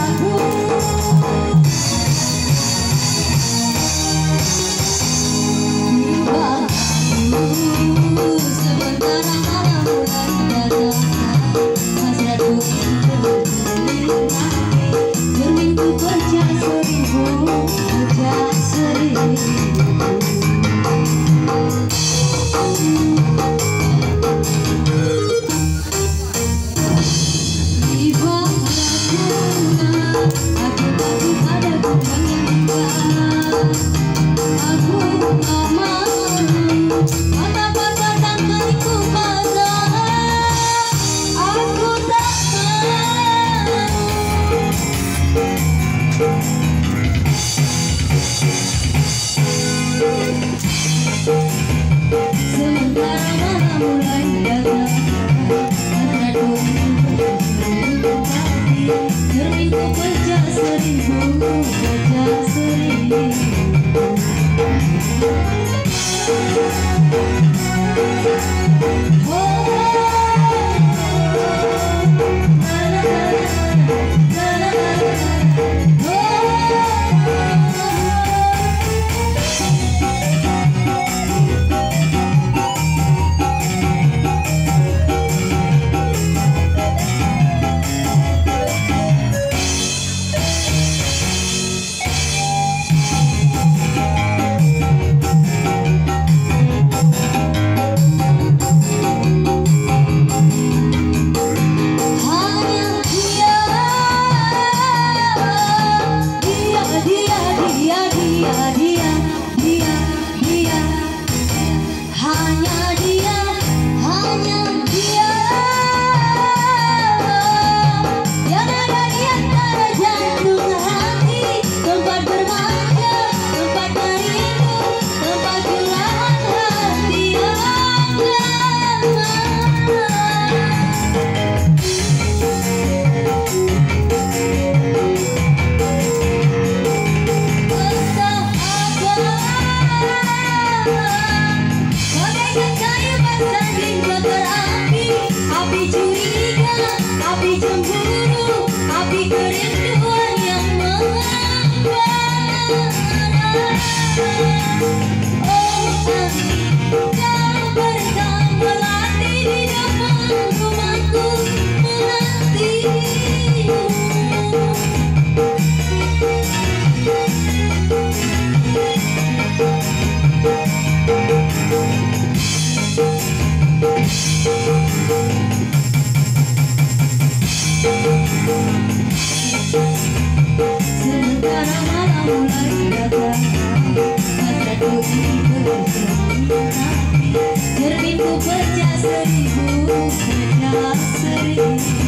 Oh, Whoa! I'll be good nasri, nasri.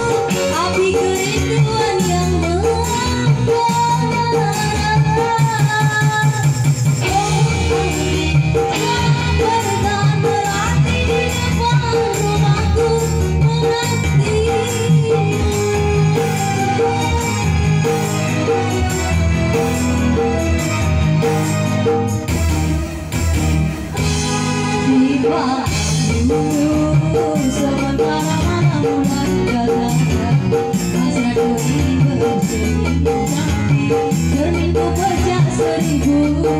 I'll be good.